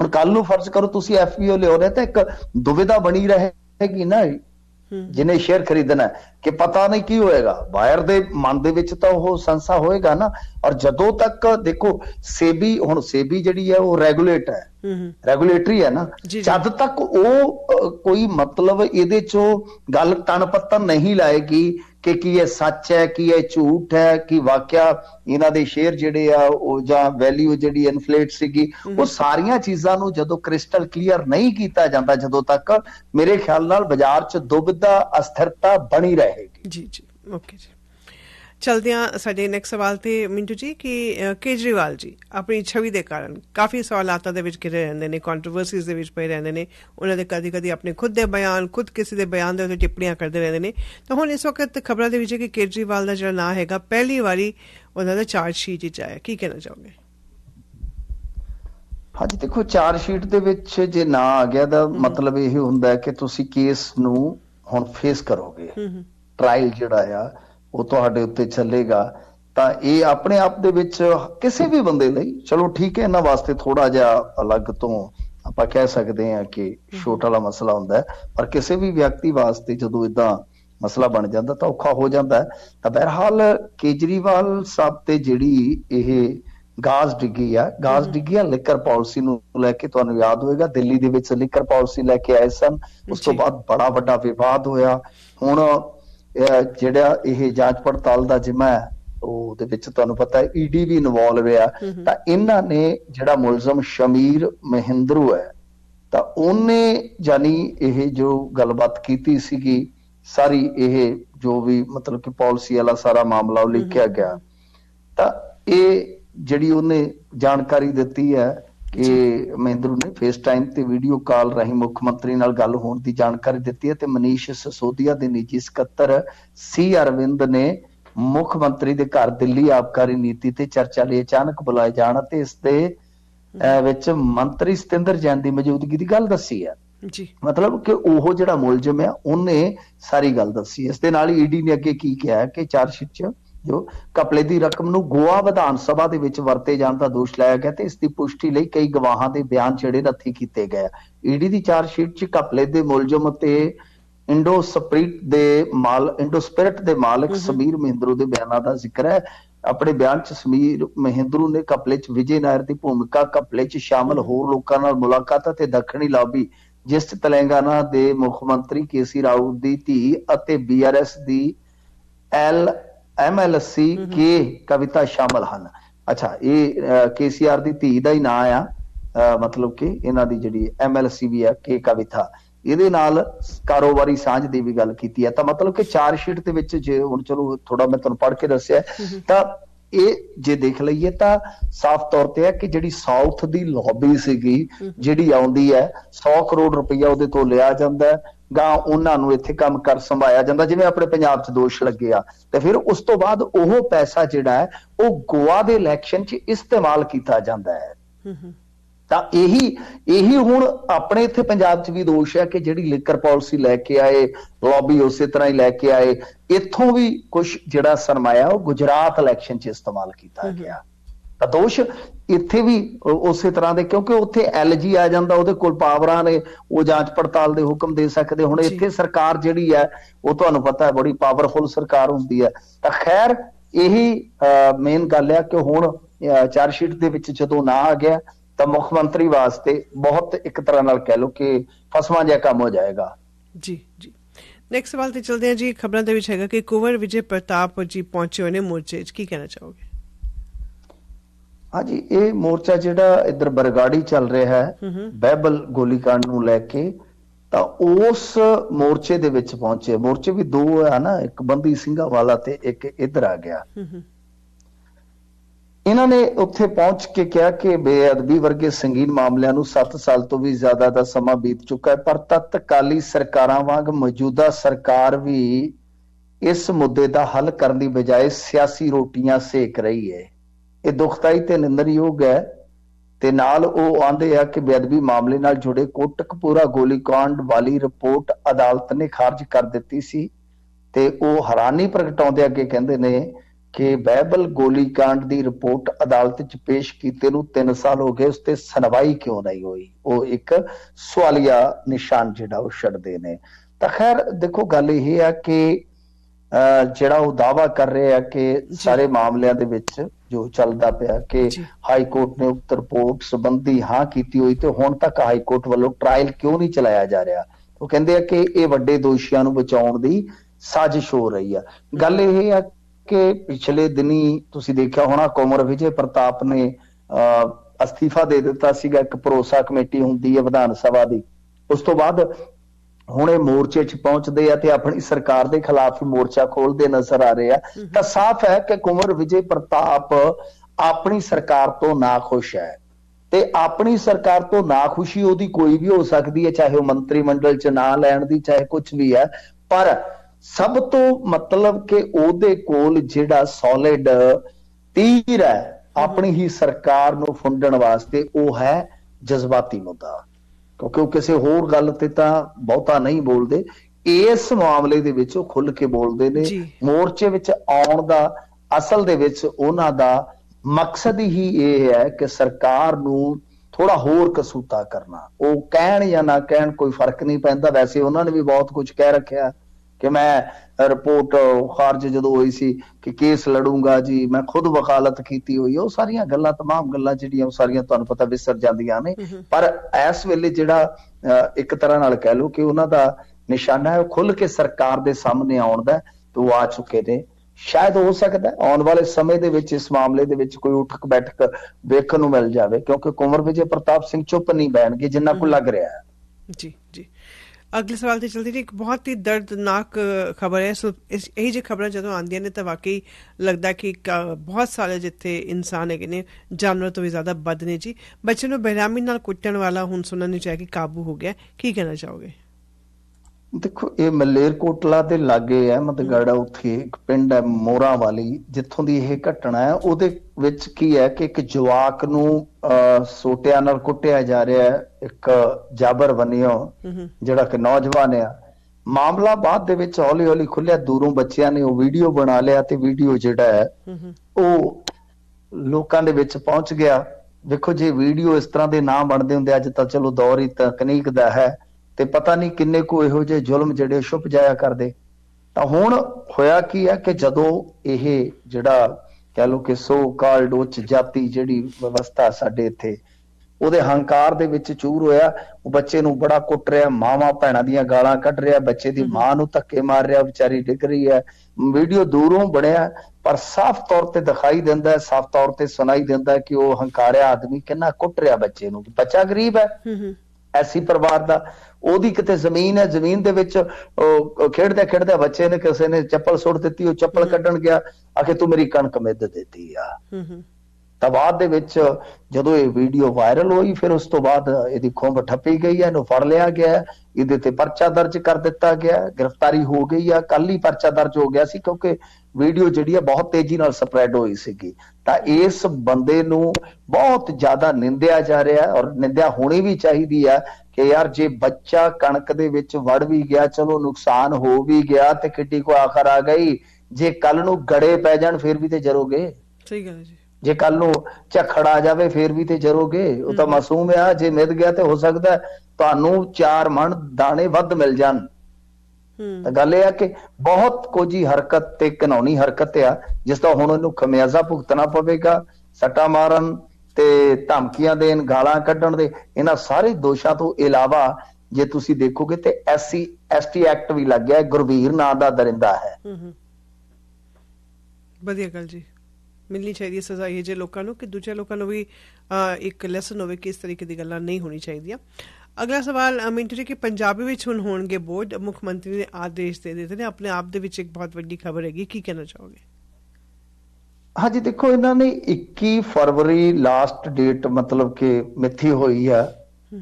ਹੁਣ ਕੱਲ ਨੂੰ ਫਰਜ਼ ਕਰੋ ਤੁਸੀਂ ਐਫਬੀਓ ਲਿਓ ਰਹੇ ਤਾਂ ਇੱਕ ਦੁਵਿਧਾ ਬਣੀ ਰਹੇਗੀ ਨਾ। ਜਿਹਨੇ ਸ਼ੇਅਰ ਖਰੀਦਣਾ ਕਿ ਪਤਾ ਨਹੀਂ ਕੀ ਹੋਏਗਾ। ਬਾਇਰ ਦੇ ਮਨ ਦੇ ਵਿੱਚ ਤਾਂ ਉਹ ਸੰਸਾ ਹੋਏਗਾ ਨਾ। ਔਰ ਜਦੋਂ ਤੱਕ ਦੇਖੋ ਸੇਬੀ ਹੁਣ ਸੇਬੀ ਜਿਹੜੀ ਹੈ ਉਹ ਰੈਗੂਲੇਟ ਹੈ। ਰੈਗੂਲੇਟਰੀ ਹੈ ਨਾ। ਜਦ ਤੱਕ ਉਹ ਕੋਈ ਮਤਲਬ ਇਹਦੇ ਚੋਂ ਗੱਲ ਤਣ ਪੱਤਰ ਨਹੀਂ ਲਾਏਗੀ ਕਿ ਕੀ ਇਹ ਸੱਚ ਹੈ ਕੀ ਇਹ ਝੂਠ ਹੈ ਕਿ ਵਾਕਿਆ ਇਹਨਾਂ ਦੇ ਸ਼ੇਅਰ ਜਿਹੜੇ ਆ ਉਹ ਜਾਂ ਵੈਲਿਊ ਜਿਹੜੀ ਇਨਫਲੇਟ ਸੀਗੀ ਉਹ ਸਾਰੀਆਂ ਚੀਜ਼ਾਂ ਨੂੰ ਜਦੋਂ ਕ੍ਰਿਸਟਲ ਕਲੀਅਰ ਨਹੀਂ ਕੀਤਾ ਜਾਂਦਾ ਜਦੋਂ ਤੱਕ ਮੇਰੇ ਖਿਆਲ ਨਾਲ ਬਾਜ਼ਾਰ 'ਚ ਦੁਬਿਧਾ ਅਸਥਿਰਤਾ ਬਣੀ ਰਹੇਗੀ ਜੀ ਜੀ ਓਕੇ ਜੀ ਚਲਦੇ ਹਾਂ ਸਾਡੇ ਨੈਕਸਟ ਸਵਾਲ ਤੇ ਮਿੰਟੂ ਜੀ ਕਿ ਕੇਜਰੀਵਾਲ ਜੀ ਆਪਣੀ ਛਵੀ ਦੇ ਕਾਰਨ ਕਾਫੀ ਸਵਾਲਾਤਾਂ ਦੇ ਵਿੱਚ ਘਿਰੇ ਰਹਿੰਦੇ ਨੇ ਕੰਟਰੋਵਰਸੀਜ਼ ਦੇ ਵਿੱਚ ਪਏ ਰਹਿੰਦੇ ਨੇ ਉਹਨਾਂ ਦੇ ਕਦੀ ਕਦੀ ਆਪਣੇ ਖੁਦ ਦੇ ਬਿਆਨ ਖੁਦ ਕਿਸੇ ਦੇ ਬਿਆਨ ਦੇ ਉੱਤੇ ਟਿੱਪਣੀਆਂ ਕਰਦੇ ਰਹਿੰਦੇ ਨੇ ਤਾਂ ਹੁਣ ਇਸ ਵਕਤ ਖਬਰਾਂ ਦੇ ਵਿੱਚ ਹੈ ਕਿ ਕੇਜਰੀਵਾਲ ਦਾ ਜਿਹੜਾ ਨਾਂ ਹੈਗਾ ਪਹਿਲੀ ਵਾਰੀ ਉਹਨਾਂ ਦਾ ਚਾਰਜ ਸ਼ੀਟ ਵਿੱਚ ਆਇਆ ਕੀ ਕਹਿਣਾ ਚਾਹੋਗੇ ਹਾਂਜੀ ਦੇਖੋ ਚਾਰ ਸ਼ੀਟ ਦੇ ਵਿੱਚ ਜੇ ਨਾ ਆ ਗਿਆ ਤਾਂ ਮਤਲਬ ਇਹ ਹੁੰਦਾ ਹੈ ਕਿ ਤੁਸੀਂ ਕੇਸ ਨੂੰ ਹੁਣ ਫੇਸ ਕਰੋਗੇ ਹੂੰ ਹੂੰ ਟ੍ਰਾਇਲ ਜਿਹੜਾ ਆ ਉਹ ਤੁਹਾਡੇ ਉੱਤੇ ਚੱਲੇਗਾ। ਤਾਂ ਇਹ ਆਪਣੇ ਆਪ ਦੇ ਵਿੱਚ ਕਿਸੇ ਵੀ ਬੰਦੇ ਲਈ ਚਲੋ ਠੀਕ ਹੈ ਇਹਨਾਂ ਵਾਸਤੇ ਥੋੜਾ ਜਿਹਾ ਅਲੱਗ ਤੋਂ ਆਪਾਂ ਕਹਿ ਸਕਦੇ ਹਾਂ ਕਿ ਛੋਟਾ ਵਾਲਾ ਮਸਲਾ ਹੁੰਦਾ ਹੈ ਪਰ ਕਿਸੇ ਵੀ ਵਿਅਕਤੀ ਵਾਸਤੇ ਜਦੋਂ ਇਦਾਂ ਮਸਲਾ ਬਣ ਜਾਂਦਾ ਤਾਂ ਔਖਾ ਹੋ ਜਾਂਦਾ ਹੈ। ਤਾਂ ਬਹਰਹਾਲ ਕੇਜਰੀਵਾਲ ਸਾਹਿਬ ਤੇ ਜਿਹੜੀ ਇਹ ਗਾਜ਼ ਡਿੱਗੀ ਆ ਗਾਜ਼ ਡਿੱਗੀ ਆ ਲਿਕਰ ਪਾਲਿਸੀ ਨੂੰ ਲੈ ਕੇ ਤੁਹਾਨੂੰ ਯਾਦ ਹੋਵੇਗਾ ਦਿੱਲੀ ਦੇ ਵਿੱਚ ਲਿਕਰ ਪਾਲਿਸੀ ਲੈ ਕੇ ਆਏ ਸਨ। ਉਸ ਤੋਂ। ਬਾਅਦ ਬੜਾ ਵੱਡਾ ਵਿਵਾਦ ਹੋਇਆ। ਹੁਣ ਜਿਹੜਾ ਇਹ ਜਾਂਚ ਪੜਤਾਲ ਦਾ ਜਿਮਾ ਹੈ ਉਹਦੇ ਵਿੱਚ ਤੁਹਾਨੂੰ ਪਤਾ ਹੈ ਈਡੀ ਵੀ ਇਨਵੋਲਵ ਆ। ਤਾਂ ਇਹਨਾਂ ਨੇ ਜਿਹੜਾ ਮੁਲਜ਼ਮ ਸ਼ਮੀਰ ਮਹਿੰਦਰੂ ਹੈ ਤਾਂ ਉਹਨੇ ਜਾਨੀ ਇਹ ਜੋ ਗੱਲਬਾਤ ਕੀਤੀ ਸੀਗੀ ਸਾਰੀ ਇਹ ਜੋ ਵੀ ਮਤਲਬ ਕਿ ਪਾਲਿਸੀ ਵਾਲਾ ਸਾਰਾ ਮਾਮਲਾ ਉਹ ਲਿਖਿਆ ਗਿਆ। ਤਾਂ ਇਹ ਜਿਹੜੀ ਉਹਨੇ ਜਾਣਕਾਰੀ ਦਿੱਤੀ ਹੈ ਕਿ ਮਹਿੰਦਰੂ ਨੇ ਫੇਸ ਟਾਈਮ ਤੇ ਵੀਡੀਓ ਕਾਲ ਰਾਹੀਂ ਮੁੱਖ ਮੰਤਰੀ ਨਾਲ ਗੱਲ ਹੋਣ ਦੀ ਜਾਣਕਾਰੀ ਦਿੱਤੀ ਹੈ ਤੇ ਮਨੀਸ਼ ਸਸੋਦੀਆ ਦੇ ਨਿੱਜੀ ਸਕੱਤਰ ਸੀ ਅਰਵਿੰਦ ਨੇ ਮੁੱਖ ਮੰਤਰੀ ਦੇ ਘਰ ਦਿੱਲੀ ਆਬਕਾਰੀ ਨੀਤੀ ਤੇ ਚਰਚਾ ਲਈ ਅਚਾਨਕ ਬੁਲਾਏ ਜਾਣ ਅਤੇ ਇਸ ਦੇ ਵਿੱਚ ਮੰਤਰੀ ਸਤਿੰਦਰ ਜੈਨ ਦੀ ਮੌਜੂਦਗੀ ਦੀ ਗੱਲ ਦੱਸੀ ਹੈ। ਜੀ। ਮਤਲਬ ਕਿ ਉਹ ਜਿਹੜਾ ਮੁਲਜ਼ਮ ਹੈ ਉਹਨੇ ਸਾਰੀ ਗੱਲ ਦੱਸੀ ਇਸ ਦੇ ਨਾਲ ਹੀ ਈਡੀ ਨੇ ਅੱਗੇ ਕੀ ਕਿਹਾ ਕਿ ਚਾਰਜਸ਼ੀਟ 'ਚ ਜੋ ਕਪਲੇ ਦੀ ਰਕਮ ਨੂੰ ਗੋਆ ਵਿਧਾਨ ਸਭਾ ਦੇ ਵਿੱਚ ਵਰਤੇ ਜਾਣ ਦਾ ਦੋਸ਼ ਲਾਇਆ ਗਿਆ ਤੇ ਇਸ ਦੀ ਪੁਸ਼ਟੀ ਲਈ ਕਈ ਗਵਾਹਾਂ ਦੇ ਬਿਆਨ ਜਿਹੜੇ ਰੱਥੀ ਕੀਤੇ ਗਏ ਈਡੀ ਦੀ ਚਾਰਜਸ਼ੀਟ 'ਚ ਕਪਲੇ ਦੇ ਮੁਲਜ਼ਮ ਤੇ ਇੰਡੋ ਸਪਿਰਿਟ ਦੇ ਮਾਲ ਇੰਡੋ ਸਪਿਰਿਟ ਦੇ ਮਾਲਕ ਸਮੀਰ ਮਹਿੰਦਰੂ ਦੇ ਬਿਆਨਾਂ ਦਾ ਜ਼ਿਕਰ ਹੈ। ਆਪਣੇ ਬਿਆਨ 'ਚ ਸਮੀਰ ਮਹਿੰਦਰੂ ਨੇ ਕਪਲੇ 'ਚ ਵਿਜੇ ਨਾਇਰ ਦੀ ਭੂਮਿਕਾ ਕਪਲੇ 'ਚ ਸ਼ਾਮਲ ਹੋਰ ਲੋਕਾਂ ਨਾਲ ਮੁਲਾਕਾਤ ਅਤੇ ਦੱਖਣੀ ਲਾਬੀ ਜਿਸ 'ਚ ਤੇਲੰਗਾਨਾ ਦੇ ਮੁੱਖ ਮੰਤਰੀ ਕੇਸੀ ਰਾਉਤ ਦੀ ਧੀ ਅਤੇ ਬੀਆਰਐਸ ਦੀ ਐਲ ਐਮਐਲਸੀ ਕੇ ਕਵਿਤਾ ਸ਼ਾਮਲ ਹਨ। ਅੱਛਾ ਇਹ ਕੇਸੀਆਰ ਦੀ ਧੀ ਦਾ ਹੀ ਨਾਂ ਆ। ਮਤਲਬ ਕਿ ਇਹਨਾਂ ਦੀ ਜਿਹੜੀ ਐਮਐਲਸੀ ਵੀ ਹੈ ਕੇ ਕਵਿਤਾ। ਇਹਦੇ ਨਾਲ ਕਾਰੋਬਾਰੀ ਸਾਂਝ ਦੀ ਵੀ ਗੱਲ ਕੀਤੀ ਹੈ ਤਾਂ ਮਤਲਬ ਕਿ ਚਾਰ ਸ਼ੀਟ ਦੇ ਵਿੱਚ ਜੇ ਹੁਣ ਚਲੋ ਥੋੜਾ ਮੈਂ ਤੁਹਾਨੂੰ ਪੜ੍ਹ ਕੇ ਦੱਸਿਆ। ਤਾਂ ਇਹ ਜੇ ਦੇਖ ਲਈਏ ਤਾਂ ਸਾਫ਼ ਤੌਰ ਤੇ ਹੈ ਕਿ ਜਿਹੜੀ ਸਾਊਥ ਦੀ ਲੌਬੀ ਸੀਗੀ ਜਿਹੜੀ ਆਉਂਦੀ ਹੈ 100 ਕਰੋੜ ਰੁਪਈਆ ਉਹਦੇ ਤੋਂ ਲਿਆ ਜਾਂਦਾ ਹੈ। ਗਾਂ ਉਹਨਾਂ ਨੂੰ ਇੱਥੇ ਕੰਮ ਕਰ ਸੰਭਾਇਆ ਜਾਂਦਾ ਜਿਵੇਂ ਆਪਣੇ ਪੰਜਾਬ 'ਚ ਦੋਸ਼ ਲੱਗੇ ਆ। ਤੇ ਫਿਰ ਉਸ ਤੋਂ ਬਾਅਦ ਉਹ ਪੈਸਾ ਜਿਹੜਾ ਹੈ ਉਹ ਗੋਆ ਦੇ ਇਲੈਕਸ਼ਨ 'ਚ ਇਸਤੇਮਾਲ ਕੀਤਾ ਜਾਂਦਾ ਹੈ। ਤਾਂ ਇਹੀ ਇਹੀ ਹੁਣ ਆਪਣੇ ਇੱਥੇ ਪੰਜਾਬ 'ਚ ਵੀ ਦੋਸ਼ ਹੈ ਕਿ ਜਿਹੜੀ ਲਿਕਰ ਪਾਲਿਸੀ ਲੈ ਕੇ ਆਏ ਲੌਬੀ ਉਸੇ ਤਰ੍ਹਾਂ ਹੀ ਲੈ ਕੇ ਆਏ ਇੱਥੋਂ ਵੀ ਕੁਝ ਜਿਹੜਾ ਸਰਮਾਇਆ ਉਹ ਗੁਜਰਾਤ ਇਲੈਕਸ਼ਨ 'ਚ ਇਸਤੇਮਾਲ ਕੀਤਾ ਗਿਆ। ਦੋਸ਼ ਇੱਥੇ ਵੀ ਉਸੇ ਤਰ੍ਹਾਂ ਦੇ ਕਿਉਂਕਿ ਉੱਥੇ ਐਲਜੀ ਆ ਜਾਂਦਾ ਉਹਦੇ ਕੋਲ ਪਾਵਰਾਂ ਨੇ ਉਹ ਜਾਂਚ ਪੜਤਾਲ ਦੇ ਹੁਕਮ ਦੇ ਸਕਦੇ ਹੁਣ। ਇੱਥੇ ਸਰਕਾਰ ਜਿਹੜੀ ਹੈ ਉਹ ਤੁਹਾਨੂੰ ਪਤਾ ਹੈ ਬੜੀ ਪਾਵਰਫੁਲ ਸਰਕਾਰ ਹੁੰਦੀ ਹੈ। ਤਾਂ ਖੈਰ ਇਹੀ ਮੇਨ ਗੱਲ ਹੈ ਕਿ ਹੁਣ ਚਾਰ ਸ਼ੀਟ ਦੇ ਵਿੱਚ ਜਦੋਂ ਨਾ ਆ ਗਿਆ ਤਾਂ ਮੁੱਖ ਮੰਤਰੀ ਵਾਸਤੇ ਬਹੁਤ ਇੱਕ ਤਰ੍ਹਾਂ ਨਾਲ ਕਹਿ ਲਓ ਕਿ ਫਸਵਾ ਜਿਹਾ ਕੰਮ ਹੋ ਜਾਏਗਾ। ਜੀ ਜੀ। ਨੈਕਸਟ ਸਵਾਲ ਤੇ ਚਲਦੇ ਹਾਂ ਜੀ। ਖਬਰਾਂ ਦੇ ਵਿੱਚ ਹੈਗਾ ਕਿ ਕੁਵਰ ਵਿਜੇ ਪ੍ਰਤਾਪ ਜੀ ਪਹੁੰਚੇ ਹੋਏ ਨੇ ਮੋਰਚੇ 'ਚ। ਕੀ ਕਹਿਣਾ ਚਾਹੋਗੇ? ਹਾਂਜੀ ਇਹ ਮੋਰਚਾ ਜਿਹੜਾ ਇੱਧਰ ਬਰਗਾੜੀ ਚੱਲ ਰਿਹਾ ਹੈ ਬਾਈਬਲ ਗੋਲੀकांड ਨੂੰ ਲੈ ਕੇ ਤਾਂ ਉਸ ਮੋਰਚੇ ਦੇ ਵਿੱਚ ਪਹੁੰਚੇ। ਮੋਰਚੇ ਵੀ ਦੋ ਆ ਨਾ ਇੱਕ ਬੰਦੀ ਸਿੰਘਾਂ ਵਾਲਾ ਤੇ ਇੱਕ ਇੱਧਰ ਆ ਗਿਆ। ਇਹਨਾਂ ਨੇ ਉੱਥੇ ਪਹੁੰਚ ਕੇ ਕਿਹਾ ਕਿ ਬੇਅਦਬੀ ਵਰਗੇ ਸੰਗੀਨ ਮਾਮਲਿਆਂ ਨੂੰ 7 ਸਾਲ ਤੋਂ ਵੀ ਜ਼ਿਆਦਾ ਦਾ ਸਮਾਂ ਬੀਤ ਚੁੱਕਾ ਹੈ ਪਰ ਤਤਕਾਲੀ ਸਰਕਾਰਾਂ ਵਾਂਗ ਮੌਜੂਦਾ ਸਰਕਾਰ ਵੀ ਇਸ ਮੁੱਦੇ ਦਾ ਹੱਲ ਕਰਨ ਦੀ ਬਜਾਏ ਸਿਆਸੀ ਰੋਟੀਆਂ ਸੇਕ ਰਹੀ ਹੈ। ਇਹ ਦੁਖਦਾਈ ਤੇ ਨਿੰਦਰਯੋਗ ਹੈ ਤੇ ਨਾਲ ਉਹ ਆਂਦੇ ਆ ਕਿ ਬੇਅਦਬੀ ਮਾਮਲੇ ਨਾਲ ਜੁੜੇ ਕੋਟਕਪੂਰਾ ਗੋਲੀकांड ਵਾਲੀ ਰਿਪੋਰਟ ਅਦਾਲਤ ਨੇ ਖਾਰਜ ਕਰ ਦਿੱਤੀ ਸੀ ਤੇ ਉਹ ਹੈਰਾਨੀ ਪ੍ਰਗਟਾਉਂਦੇ ਅੱਗੇ ਕਹਿੰਦੇ ਨੇ ਕਿ ਬਾਈਬਲ ਗੋਲੀकांड ਦੀ ਰਿਪੋਰਟ ਅਦਾਲਤ 'ਚ ਪੇਸ਼ ਕੀਤੇ ਨੂੰ 3 ਸਾਲ ਹੋ ਗਏ ਉਸ ਤੇ ਸੁਣਵਾਈ ਕਿਉਂ ਨਹੀਂ ਹੋਈ? ਉਹ ਇੱਕ ਸਵਾਲੀਆ ਨਿਸ਼ਾਨ ਜਿਹੜਾ ਉਹ ਛੱਡਦੇ ਨੇ। ਤਾਂ ਖੈਰ ਦੇਖੋ ਗੱਲ ਇਹ ਆ ਕਿ ਜਿਹੜਾ ਉਹ ਦਾਵਾ ਕਰ ਰਿਹਾ ਕਿ ਸਾਰੇ ਮਾਮਲਿਆਂ ਦੇ ਵਿੱਚ ਜੋ ਚੱਲਦਾ ਪਿਆ ਕਿ। ਹਾਈ ਕੋਰਟ ਨੇ ਉਕਤ ਰਿਪੋਰਟ ਸੰਬੰਧੀ ਹਾਂ ਕੀਤੀ ਹੋਈ ਤੇ ਹੁਣ ਤੱਕ ਹਾਈ ਕੋਰਟ ਵੱਲੋਂ ਟ੍ਰਾਇਲ ਕਿਉਂ ਨਹੀਂ ਚਲਾਇਆ ਜਾ ਰਿਹਾ? ਉਹ ਕਹਿੰਦੇ ਆ ਕਿ ਇਹ ਵੱਡੇ ਦੋਸ਼ੀਆਂ ਨੂੰ ਬਚਾਉਣ ਦੀ ਸਾਜ਼ਿਸ਼ ਹੋ ਰਹੀ ਆ। ਗੱਲ ਇਹ ਆ ਕਿ ਪਿਛਲੇ ਦਿਨੀ ਤੁਸੀਂ ਦੇਖਿਆ ਹੋਣਾ ਕੁਮਰ ਵਿਜੇ ਪ੍ਰਤਾਪ ਨੇ ਅਸਤੀਫਾ ਦੇ ਦਿੱਤਾ ਸੀਗਾ ਇੱਕ ਭਰੋਸਾ ਕਮੇਟੀ ਹੁੰਦੀ ਹੈ ਵਿਧਾਨ ਸਭਾ ਦੀ। ਉਸ ਤੋਂ ਬਾਅਦ ਹੁਣ ਇਹ ਮੋਰਚੇ 'ਚ ਪਹੁੰਚਦੇ ਆ ਤੇ ਆਪਣੀ ਸਰਕਾਰ ਦੇ ਖਿਲਾਫ ਮੋਰਚਾ ਖੋਲਦੇ ਨਜ਼ਰ ਆ ਰਹੇ ਆ। ਤਾਂ ਸਾਫ਼ ਹੈ ਕਿ ਕੁਮਰ ਵਿਜੇ ਪ੍ਰਤਾਪ ਆਪਣੀ ਸਰਕਾਰ ਤੋਂ ਨਾਖੁਸ਼ ਹੈ ਤੇ ਆਪਣੀ ਸਰਕਾਰ ਤੋਂ ਨਾਖੁਸ਼ੀ ਉਹਦੀ ਕੋਈ ਵੀ ਹੋ ਸਕਦੀ ਹੈ ਚਾਹੇ ਉਹ ਮੰਤਰੀ ਮੰਡਲ 'ਚ ਨਾ ਲੈਣ ਦੀ ਚਾਹੇ ਕੁਝ ਵੀ ਹੈ। ਪਰ ਸਭ ਤੋਂ ਮਤਲਬ ਕਿ ਉਹਦੇ ਕੋਲ ਜਿਹੜਾ ਸੋਲਿਡ ਤੀਰ ਹੈ ਆਪਣੀ ਹੀ ਸਰਕਾਰ ਨੂੰ ਫੁੰਡਣ ਵਾਸਤੇ ਉਹ ਹੈ ਜਜ਼ਬਾਤੀ ਮੁੱਦਾ। ਕਿਉਂਕਿ ਉਹ ਕਿਸੇ ਹੋਰ ਗੱਲ ਤੇ ਤਾਂ ਬਹੁਤਾ ਨਹੀਂ ਬੋਲਦੇ। ਇਸ ਮਾਮਲੇ ਦੇ ਵਿੱਚ ਉਹ ਖੁੱਲ ਕੇ ਬੋਲਦੇ ਨੇ। ਮੋਰਚੇ ਵਿੱਚ ਆਉਣ ਦਾ ਅਸਲ ਦੇ ਵਿੱਚ ਉਹਨਾਂ ਦਾ ਮਕਸਦ ਹੀ ਇਹ ਹੈ ਕਿ ਸਰਕਾਰ ਨੂੰ ਥੋੜਾ ਹੋਰ ਕਸੂਤਾ ਕਰਨਾ। ਉਹ ਕਹਿਣ ਜਾਂ ਨਾ ਕਹਿਣ ਕੋਈ ਫ਼ਰਕ ਨਹੀਂ ਪੈਂਦਾ। ਵੈਸੇ ਉਹਨਾਂ ਨੇ ਵੀ ਬਹੁਤ ਕੁਝ ਕਹਿ ਰੱਖਿਆ। ਕਿ ਮੈਂ ਰਿਪੋਰਟ ਖਾਰਜ ਜਦੋਂ ਹੋਈ ਸੀ ਕਿ ਕੇਸ ਲੜੂੰਗਾ ਜੀ ਮੈਂ ਖੁਦ ਵਕਾਲਤ ਕੀਤੀ ਹੋਈ ਹੈ ਉਹ ਸਾਰੀਆਂ ਗੱਲਾਂ तमाम ਗੱਲਾਂ ਜਿਹੜੀਆਂ ਉਹ ਸਾਰੀਆਂ ਤੁਹਾਨੂੰ ਪਤਾ ਵਿਸਰ ਜਾਂਦੀਆਂ ਨੇ ਪਰ ਇਸ ਵੇਲੇ ਜਿਹੜਾ ਅਹ, ਇੱਕ ਤਰ੍ਹਾਂ ਨਾਲ ਕਹਿ ਲਓ ਕਿ ਉਹਨਾਂ ਦਾ ਨਿਸ਼ਾਨਾ ਹੈ ਉਹ ਖੁੱਲ ਕੇ ਸਰਕਾਰ ਦੇ ਸਾਹਮਣੇ ਆਉਣ ਦਾ ਤੇ ਉਹ ਆ ਚੁੱਕੇ ਨੇ ਸ਼ਾਇਦ ਹੋ ਸਕਦਾ ਹੈ ਆਉਣ ਵਾਲੇ ਸਮੇਂ ਦੇ ਵਿੱਚ ਇਸ ਮਾਮਲੇ ਦੇ ਵਿੱਚ ਕੋਈ ਉਠਕ ਬੈਠਕ ਵੇਖਣ ਨੂੰ ਮਿਲ ਜਾਵੇ ਕਿਉਂਕਿ ਕੁੰਵਰ ਵਿਜੇ ਪ੍ਰਤਾਪ ਸਿੰਘ ਚੁੱਪ ਨਹੀਂ ਬੈਣਗੇ ਜਿੰਨਾ ਕੁ ਲੱਗ ਰਿਹਾ ਹੈ ਜੀ ਜੀ ਅਗਲੇ ਸਵਾਲ ਤੇ ਚਲਦੀ ਜੀ ਇੱਕ ਬਹੁਤ ਹੀ ਦਰਦਨਾਕ ਖਬਰ ਹੈ। ਸੋ ਇਸ ਇਹੀ ਖਬਰਾਂ ਜਦੋਂ ਆਉਂਦੀਆਂ ਨੇ ਤਾਂ ਵਾਕਈ ਲੱਗਦਾ ਕਿ ਇੱਕ, ਬਹੁਤ ਸਾਰੇ ਜਿੱਥੇ ਇਨਸਾਨ ਹੈਗੇ ਨੇ ਜਾਨਵਰ ਤੋਂ ਵੀ ਜ਼ਿਆਦਾ ਬਦ ਨੇ ਜੀ। ਬੱਚੇ ਨੂੰ ਬੇਰਾਮੀ ਨਾਲ ਕੁੱਟਣ ਵਾਲਾ ਹੁਣ ਸੁਣਨ ਨੂੰ ਚਾਹਿਆ ਕਿ ਕਾਬੂ ਹੋ ਗਿਆ। ਕੀ ਕਹਿਣਾ ਚਾਹੋਗੇ? ਦੇਖੋ ਇਹ ਮਲੇਰਕੋਟਲਾ ਦੇ ਲਾਗੇ ਹੈ ਮਤਗੜਾ ਉੱਥੇ ਇੱਕ ਪਿੰਡ ਹੈ ਮੋਰਾ ਵਾਲੀ ਜਿੱਥੋਂ ਦੀ ਇਹ ਘਟਨਾ ਹੈ। ਉਹਦੇ ਵਿੱਚ ਕੀ ਹੈ ਕਿ ਇੱਕ ਜਵਾਕ ਨੂੰ ਸੋਟਿਆਂ ਨਾਲ ਕੁੱਟਿਆ ਜਾ ਰਿਹਾ ਹੈ। ਇੱਕ ਜਾਬਰ ਬਨਿਓ ਜਿਹੜਾ ਕਿ ਨੌਜਵਾਨ ਆ। ਮਾਮਲਾ ਬਾਅਦ ਦੇ ਵਿੱਚ ਹੌਲੀ ਹੌਲੀ ਖੁੱਲਿਆ ਦੂਰੋਂ ਬੱਚਿਆਂ ਨੇ ਉਹ ਵੀਡੀਓ ਬਣਾ ਲਿਆ ਤੇ ਵੀਡੀਓ ਜਿਹੜਾ ਹੈ ਉਹ ਲੋਕਾਂ ਦੇ ਵਿੱਚ ਪਹੁੰਚ ਗਿਆ। ਵੇਖੋ ਜੇ ਵੀਡੀਓ ਇਸ ਤਰ੍ਹਾਂ ਦੇ ਨਾ ਬਣਦੇ ਹੁੰਦੇ ਅੱਜ ਤਾਂ ਚਲੋ ਦੌਰ ਹੀ ਤਕਨੀਕ ਦਾ ਹੈ। ਤੇ ਪਤਾ ਨਹੀਂ ਕਿੰਨੇ ਕੋ ਇਹੋ ਜਿਹੇ ਜ਼ੁਲਮ ਜਿਹੜੇ ਛੁਪ ਜਾਇਆ ਕਰਦੇ। ਤਾਂ ਹੁਣ ਹੋਇਆ ਕੀ ਹੈ ਕਿ ਜਦੋਂ ਇਹ ਜਿਹੜਾ ਕਹ ਲੋ ਕਿ ਸੋ ਕਾਲਡ ਉੱਚ ਜਾਤੀ ਜਿਹੜੀ ਵਿਵਸਥਾ ਸਾਡੇ ਇੱਥੇ ਉਹਦੇ ਹੰਕਾਰ ਦੇ ਵਿੱਚ ਚੂਰ ਹੋਇਆ ਉਹ ਬੱਚੇ ਨੂੰ ਬੜਾ ਕੁੱਟ ਰਿਹਾ ਮਾਵਾਂ ਭੈਣਾਂ ਦੀਆਂ ਗਾਲਾਂ ਕੱਢ ਰਿਹਾ ਬੱਚੇ ਦੀ ਮਾਂ ਨੂੰ ਧੱਕੇ ਮਾਰ ਰਿਹਾ ਵਿਚਾਰੀ ਡਿੱਗ ਰਹੀ ਹੈ। ਵੀਡੀਓ ਦੂਰੋਂ ਬਣਿਆ ਪਰ ਸਾਫ਼ ਤੌਰ ਤੇ ਦਿਖਾਈ ਦਿੰਦਾ ਹੈ ਸਾਫ਼ ਤੌਰ ਤੇ ਸੁਣਾਈ ਦਿੰਦਾ ਹੈ ਕਿ ਉਹ ਹੰਕਾਰਿਆ ਆਦਮੀ ਕਿੰਨਾ ਕੁੱਟ ਰਿਹਾ ਬੱਚੇ ਨੂੰ। ਬੱਚਾ ਗਰੀਬ ਹੈ। ਹੂੰ ਹੂੰ ਐਸੀ ਪਰਿਵਾਰ ਦਾ ਉਹਦੀ ਕਿਤੇ ਜ਼ਮੀਨ ਹੈ ਜ਼ਮੀਨ ਦੇ ਵਿੱਚ ਖੇਡਦੇ ਖੇਡਦੇ ਬੱਚੇ ਨੇ ਕਿਸੇ ਨੇ ਚੱਪਲ ਸੁੱਟ ਦਿੱਤੀ ਉਹ ਚੱਪਲ ਕੱਢਣ ਗਿਆ ਆਖੇ ਤੂੰ ਮੇਰੀ ਕਣਕ ਮਿੱਧ ਦਿੱਤੀ ਆ। ਤਾਂ ਬਾਅਦ ਦੇ ਵਿੱਚ ਜਦੋਂ ਇਹ ਵੀਡੀਓ ਵਾਇਰਲ ਹੋਈ ਫਿਰ ਉਸ ਤੋਂ ਬਾਅਦ ਇਹਦੀ ਖੁੰਬ ਠੱਪੀ ਗਈ ਹੈ ਇਹਨੂੰ ਫੜ ਲਿਆ ਗਿਆ ਇਹਦੇ ਤੇ ਪਰਚਾ ਦਰਜ ਕਰ ਦਿੱਤਾ ਗਿਆ ਗ੍ਰਿਫਤਾਰੀ ਹੋ ਗਈ ਆ ਕੱਲ ਹੀ ਪਰਚਾ ਦਰਜ ਹੋ ਗਿਆ ਸੀ ਕਿਉਂਕਿ ਵੀਡੀਓ ਜਿਹੜੀ ਹੈ ਬਹੁਤ ਤੇਜ਼ੀ ਨਾਲ ਸਪਰੈਡ ਹੋਈ ਸੀਗੀ। ਤਾਂ ਇਸ ਬੰਦੇ ਨੂੰ ਬਹੁਤ ਜ਼ਿਆਦਾ ਨਿੰਦਿਆ ਜਾ ਰਿਹਾ ਔਰ ਨਿੰਦਿਆ ਹੋਣੀ ਵੀ ਚਾਹੀਦੀ ਆ ਕਿ ਯਾਰ ਜੇ ਬੱਚਾ ਕਣਕ ਦੇ ਵਿੱਚ ਵੜ ਵੀ ਗਿਆ ਚਲੋ ਨੁਕਸਾਨ ਹੋ ਵੀ ਗਿਆ ਤੇ ਕਿੱਡੀ ਕੋ ਆਖਰ ਆ ਗਈ। ਜੇ ਕੱਲ ਨੂੰ ਗੜੇ ਪੈ ਜਾਣ ਫਿਰ ਵੀ ਤੇ ਜਰੋਗੇ? ਗੱਲ ਹੈ ਜੀ। ਜੇ ਕੱਲ ਨੂੰ ਝਖੜ ਆ ਜਾਵੇ ਫੇਰ ਵੀ ਤੇ ਜਰੋਗੇ? ਉਹ ਤਾਂ ਮਾਸੂਮ ਆ ਜੇ ਮਿਲ ਗਿਆ ਤੇ ਹੋ ਸਕਦਾ ਤੁਹਾਨੂੰ ਚਾਰ ਮਣ ਦਾਣੇ ਵੱਧ ਮਿਲ ਜਾਣ। ਤਾਂ ਗੱਲ ਇਹ ਆ ਕਿ ਬਹੁਤ ਕੋਜੀ ਹਰਕਤ ਤੇ ਕਾਨੂੰਨੀ ਹਰਕਤ ਆ ਜਿਸ ਦਾ ਹੁਣ ਉਹਨੂੰ ਖਮਿਆਜ਼ਾ ਭੁਗਤਣਾ ਪਵੇਗਾ ਸੱਟਾ ਮਾਰਨ ਤੇ ਧਮਕੀਆਂ ਦੇਣ ਗਾਲਾਂ ਕੱਢਣ ਦੇ ਇਹਨਾਂ ਸਾਰੇ ਦੋਸ਼ਾਂ ਤੋਂ ਇਲਾਵਾ ਜੇ ਤੁਸੀਂ ਦੇਖੋਗੇ ਤੇ ਐਸਸੀ ਐਸਟੀ ਐਕਟ ਵੀ ਲੱਗ ਗਿਆ ਹੈ, ਗੁਰਵੀਰ ਨਾਂ ਦਾ ਦਰਿੰਦਾ ਹੈ। ਹੂੰ ਹੂੰ। ਵਧੀਆ ਗੱਲ ਜੀ। ਮਿਲਣੀ ਚਾਹੀਦੀ ਹੈ ਸਜ਼ਾ ਇਹ ਜੇ ਲੋਕਾਂ ਨੂੰ ਕਿ ਦੂਜੇ ਲੋਕਾਂ ਨੂੰ ਵੀ ਇੱਕ ਲੈਸਨ ਹੋਵੇ ਕਿ ਇਸ ਤਰੀਕੇ ਦੀ ਗੱਲਾਂ ਨਹੀਂ ਹੋਣੀ ਚਾਹੀਦੀਆਂ। ਅਗਲਾ ਸਵਾਲ ਅ, ਮਿੰਟੂ ਜੀ ਕਿ ਪੰਜਾਬੀ ਵਿੱਚ ਹੁਣ ਹੋਣਗੇ ਬੋਰਡ ਮੁੱਖ ਮੰਤਰੀ ਨੇ ਆਦੇਸ਼ ਦੇ ਦਿੱਤੇ ਨੇ। ਆਪਣੇ ਆਪ ਦੇ ਵਿੱਚ ਇੱਕ ਬਹੁਤ ਵੱਡੀ ਖਬਰ ਹੈਗੀ। ਕੀ ਕਹਿਣਾ ਚਾਹੋਗੇ? ਹਾਂਜੀ ਦੇਖੋ ਇਹਨਾਂ ਨੇ 21 ਫਰਵਰੀ ਲਾਸਟ ਡੇਟ ਮਤਲਬ ਕਿ ਮਿੱਥੀ ਹੋਈ ਆ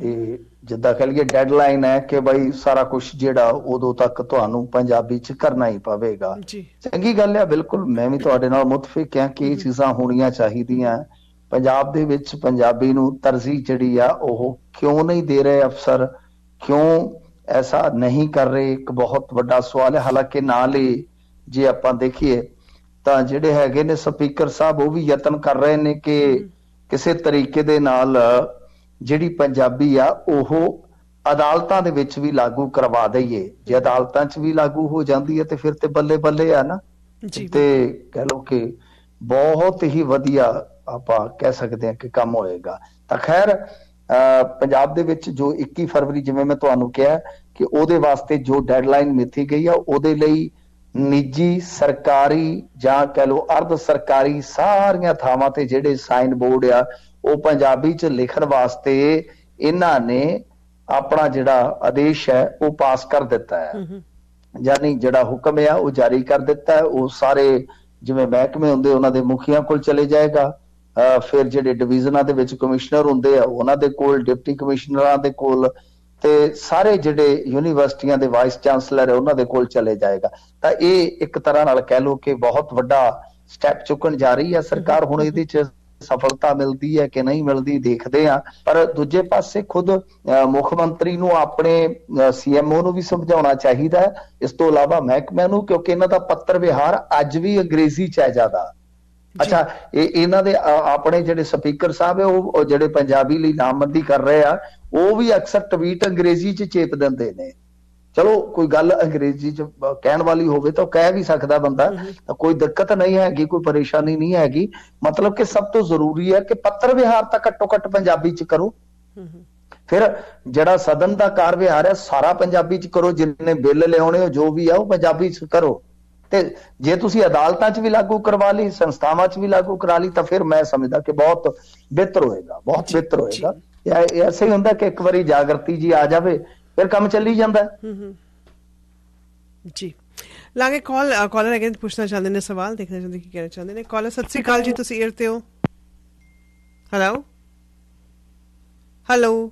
ਇਹ ਜਿੱਦਾਂ ਕਹ ਲਈਏ ਡੈਡਲਾਈਨ ਹੈ ਕਿ ਭਾਈ ਸਾਰਾ ਕੁਝ ਜਿਹੜਾ ਉਦੋਂ ਤੱਕ ਤੁਹਾਨੂੰ ਪੰਜਾਬੀ ਚ ਕਰਨਾ ਹੀ ਪਵੇਗਾ। ਚੰਗੀ ਗੱਲ ਹੈ ਬਿਲਕੁਲ ਮੈਂ ਵੀ ਤੁਹਾਡੇ ਨਾਲ ਮੁਤਫਿਕ ਹਾਂ ਕਿ ਇਹ ਚੀਜ਼ਾਂ ਹੋਣੀਆਂ ਚਾਹੀਦੀਆਂ। ਪੰਜਾਬ ਦੇ ਵਿੱਚ ਪੰਜਾਬੀ ਨੂੰ ਤਰਜੀਹ ਜਿਹੜੀ ਆ ਉਹ ਕਿਉਂ ਨਹੀਂ ਦੇ ਰਹੇ ਅਫਸਰ? ਕਿਉਂ ਐਸਾ ਨਹੀਂ ਕਰ ਰਹੇ? ਇੱਕ ਬਹੁਤ ਵੱਡਾ ਸਵਾਲ ਹੈ। ਹਾਲਾਂਕਿ ਨਾਲ ਹੀ ਜੇ ਆਪਾਂ ਦੇਖੀਏ ਤਾਂ ਜਿਹੜੇ ਹੈਗੇ ਨੇ ਸਪੀਕਰ ਸਾਹਿਬ ਉਹ ਵੀ ਯਤਨ ਕਰ ਰਹੇ ਨੇ ਕਿ ਕਿਸੇ ਤਰੀਕੇ ਦੇ ਨਾਲ ਜਿਹੜੀ ਪੰਜਾਬੀ ਆ ਉਹ ਅਦਾਲਤਾਂ ਦੇ ਵਿੱਚ ਵੀ ਲਾਗੂ ਕਰਵਾ ਦਈਏ। ਜੇ ਅਦਾਲਤਾਂ 'ਚ ਵੀ ਲਾਗੂ ਹੋ ਜਾਂਦੀ ਹੈ ਤੇ ਫਿਰ ਤੇ ਬੱਲੇ ਬੱਲੇ ਆ ਨਾ। ਤੇ ਕਹਿ ਲਓ ਕਿ ਬਹੁਤ ਹੀ ਵਧੀਆ ਆਪਾਂ ਕਹਿ ਸਕਦੇ ਹਾਂ ਕਿ ਕੰਮ ਹੋਏਗਾ। ਤਾਂ ਖੈਰ ਪੰਜਾਬ ਦੇ ਵਿੱਚ ਜੋ 21 ਫਰਵਰੀ ਜਿਵੇਂ ਮੈਂ ਤੁਹਾਨੂੰ ਕਿਹਾ ਕਿ ਉਹਦੇ ਵਾਸਤੇ ਜੋ ਡੈਡਲਾਈਨ ਮਿੱਥੀ ਗਈ ਆ ਉਹਦੇ ਲਈ ਨਿੱਜੀ ਸਰਕਾਰੀ ਜਾਂ ਕਹਿ ਲਓ ਅਰਧ ਸਰਕਾਰੀ ਸਾਰੀਆਂ ਥਾਵਾਂ ਤੇ ਜਿਹੜੇ ਸਾਈਨ ਬੋਰਡ ਆ ਉਹ ਪੰਜਾਬੀ ਚ ਲਿਖਣ ਵਾਸਤੇ ਇਹਨਾਂ ਨੇ ਆਪਣਾ ਜਿਹੜਾ ਆਦੇਸ਼ ਹੈ ਉਹ ਪਾਸ ਕਰ ਦਿੱਤਾ ਹੈ। ਯਾਨੀ ਜਿਹੜਾ ਹੁਕਮ ਆ ਉਹ ਜਾਰੀ ਕਰ ਦਿੱਤਾ ਹੈ। ਉਹ ਸਾਰੇ ਜਿਵੇਂ ਮਹਿਕਮੇ ਹੁੰਦੇ ਉਹਨਾਂ ਦੇ ਮੁਖੀਆਂ ਕੋਲ ਚਲੇ ਜਾਏਗਾ। ਫਿਰ ਜਿਹੜੇ ਡਿਵੀਜ਼ਨਾਂ ਦੇ ਵਿੱਚ ਕਮਿਸ਼ਨਰ ਹੁੰਦੇ ਆ ਉਹਨਾਂ ਦੇ ਕੋਲ ਡਿਪਟੀ ਕਮਿਸ਼ਨਰਾਂ ਦੇ ਕੋਲ ਤੇ ਸਾਰੇ ਜਿਹੜੇ ਯੂਨੀਵਰਸਿਟੀਆਂ ਦੇ ਵਾਈਸ ਚਾਂਸਲਰ ਹੈ ਉਹਨਾਂ ਦੇ ਕੋਲ ਚਲੇ ਜਾਏਗਾ। ਤਾਂ ਇਹ ਇੱਕ ਤਰ੍ਹਾਂ ਨਾਲ ਕਹਿ ਲਓ ਕਿ ਬਹੁਤ ਵੱਡਾ ਸਟੈਪ ਚੁੱਕਣ ਜਾ ਰਹੀ ਹੈ ਸਰਕਾਰ ਹੁਣ ਇਹਦੇ 'ਚ ਸਫਲਤਾ ਮਿਲਦੀ ਹੈ ਕਿ ਨਹੀਂ ਮਿਲਦੀ ਦੇਖਦੇ ਆ ਪਰ ਦੂਜੇ ਪਾਸੇ ਖੁਦ ਅਹ, ਮੁੱਖ ਮੰਤਰੀ ਨੂੰ ਆਪਣੇ ਸੀਐਮਓ ਨੂੰ ਵੀ ਸਮਝਾਉਣਾ ਚਾਹੀਦਾ ਹੈ। ਇਸ ਤੋਂ ਇਲਾਵਾ ਮਹਿਕਮਿਆਂ ਨੂੰ ਕਿਉਂਕਿ ਇਹਨਾਂ ਦਾ ਪੱਤਰ ਵਿਹਾਰ ਅੱਜ ਵੀ ਅੰਗਰੇਜ਼ੀ ਚ ਹੈ ਜ਼ਿਆਦਾ। ਅੱਛਾ ਇਹ ਇਹਨਾਂ ਦੇ ਆਪਣੇ ਜਿਹੜੇ ਸਪੀਕਰ ਸਾਹਿਬ ਹੈ ਉਹ ਜਿਹੜੇ ਪੰਜਾਬੀ ਲਈ ਨਾਮਬੰਦੀ ਕਰ ਰਹੇ ਆ ਉਹ ਵੀ ਅਕਸਰ ਟਵੀਟ ਅੰਗਰੇਜ਼ੀ ਚ ਚੇਪ ਦਿੰਦੇ ਨੇ। ਚਲੋ ਕੋਈ ਗੱਲ ਅੰਗਰੇਜ਼ੀ ਚ ਕਹਿਣ ਵਾਲੀ ਹੋਵੇ ਤਾਂ ਕਹਿ ਵੀ ਸਕਦਾ ਬੰਦਾ। ਤਾਂ ਕੋਈ ਦਿੱਕਤ ਨਹੀਂ ਹੈਗੀ ਕੋਈ ਪਰੇਸ਼ਾਨੀ ਨਹੀਂ ਹੈਗੀ। ਮਤਲਬ ਕਿ ਸਭ ਤੋਂ ਜ਼ਰੂਰੀ ਹੈ ਕਿ ਪੱਤਰ ਵਿਹਾਰ ਤਾਂ ਘੱਟੋ ਘੱਟ ਪੰਜਾਬੀ ਚ ਕਰੋ। ਫਿਰ ਜਿਹੜਾ ਸਦਨ ਦਾ ਕਾਰ ਵਿਹਾਰ ਹੈ ਸਾਰਾ ਪੰਜਾਬੀ ਚ ਕਰੋ ਜਿੰਨੇ ਬਿੱਲ ਲਿਆਉਣੇ ਹੋ ਜੋ ਵੀ ਆ ਉਹ ਪੰਜਾਬੀ ਚ ਕਰੋ। ਤੇ ਜੇ ਤੁਸੀਂ ਅਦਾਲਤਾਂ 'ਚ ਵੀ ਲਾਗੂ ਕਰਵਾ ਲਈ ਸੰਸਥਾਵਾਂ 'ਚ ਵੀ ਲਾਗੂ ਕਰਾ ਲਈ ਤਾਂ ਫਿਰ ਮੈਂ ਸਮਝਦਾ ਕਿ ਬਹੁਤ ਬਿਹਤਰ ਹੋਏਗਾ ਬਹੁਤ ਬਿਹਤਰ ਹੋਏਗਾ। ਇਹ ਐਸੇ ਹੀ ਹੁੰਦਾ ਕਿ ਇੱਕ ਵਾਰੀ ਜਾਗਰਤੀ ਜੀ ਆ ਜਾਵੇ ਫਿਰ ਕੰਮ ਚੱਲੀ ਜਾਂਦਾ। ਹੈ। ਜੀ। ਲਾਗੇ ਕਾਲ ਕਾਲਰ ਅਗੇਨ ਪੁੱਛਣਾ ਚਾਹੁੰਦੇ ਨੇ ਸਵਾਲ ਦੇਖਣਾ ਚਾਹੁੰਦੇ ਕੀ ਕਹਿਣਾ ਚਾਹੁੰਦੇ ਨੇ। ਕਾਲਰ ਸਤਿ ਸ੍ਰੀ ਅਕਾਲ ਜੀ ਤੁਸੀਂ 에ਅਰ ਤੇ ਹੋ? ਹੈਲੋ ਹੈਲੋ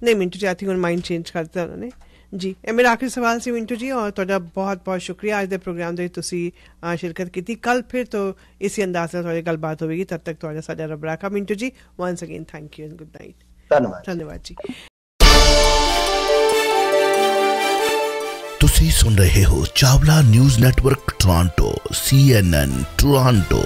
ਨਹੀਂ ਮਿੰਟੂ ਜੀ ਆਤੀ ਹੁਣ ਮਾਈਂਡ ਚੇਂਜ ਕਰਤਾ ਉਹਨਾਂ ਨੇ। ਜੀ ਇਹ ਮੇਰਾ ਆਖਰੀ ਸਵਾਲ ਸੀ ਮਿੰਟੂ ਜੀ ਔਰ ਤੁਹਾਡਾ ਬਹੁਤ ਬਹੁਤ ਸ਼ੁਕਰੀਆ ਅੱਜ ਦੇ ਪ੍ਰੋਗਰਾਮ ਦੇ ਵਿੱਚ ਤੁਸੀਂ ਅ, ਸ਼ਿਰਕਤ ਕੀਤੀ ਕੱਲ ਫਿਰ ਤੋਂ ਇਸੇ ਅੰਦਾਜ਼ ਨਾਲ ਤੁਹਾਡੀ ਗੱਲਬਾਤ ਹੋਵੇਗੀ ਤਦ ਤੱਕ ਤੁਹਾਡਾ ਸਾਡਾ ਰੱਬ ਰਾਖਾ Mintu ji once again thank you and good night ਧੰਨਵਾਦ ਧੰਨਵਾਦ ਜੀ ਤੁਸੀਂ ਸੁਣ ਰਹੇ ਹੋ Chawla news network Toronto CNN Toronto